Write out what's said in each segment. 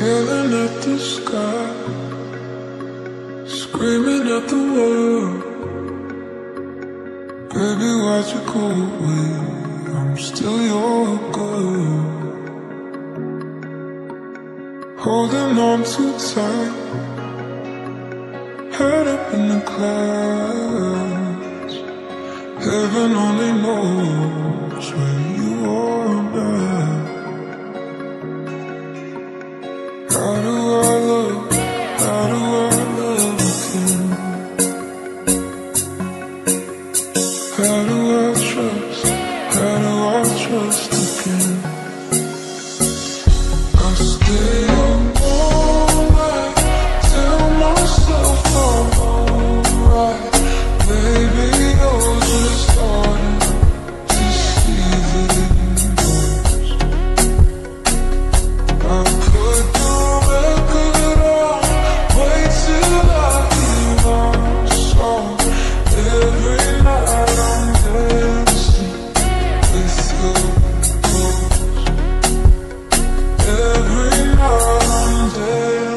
Staring at the sky, screaming at the world. Baby, why'd you go away? I'm still your girl. Holding on too tight, head up in the clouds. Heaven only knows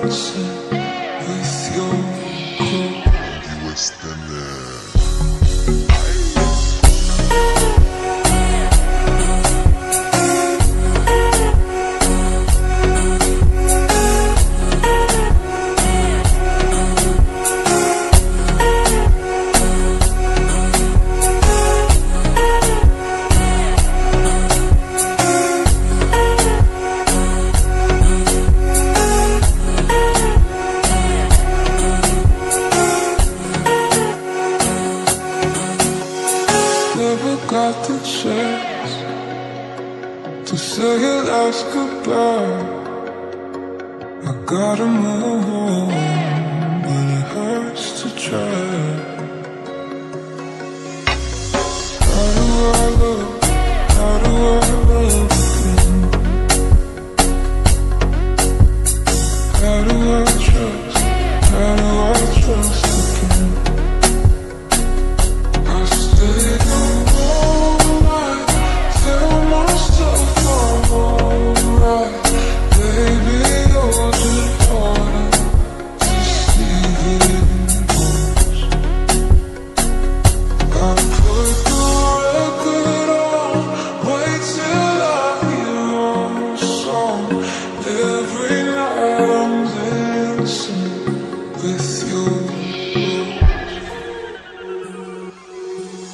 dancing had the chance to say your last goodbye. I gotta move on, but it hurts to try. How do I look? How do I look?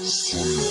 Sweet.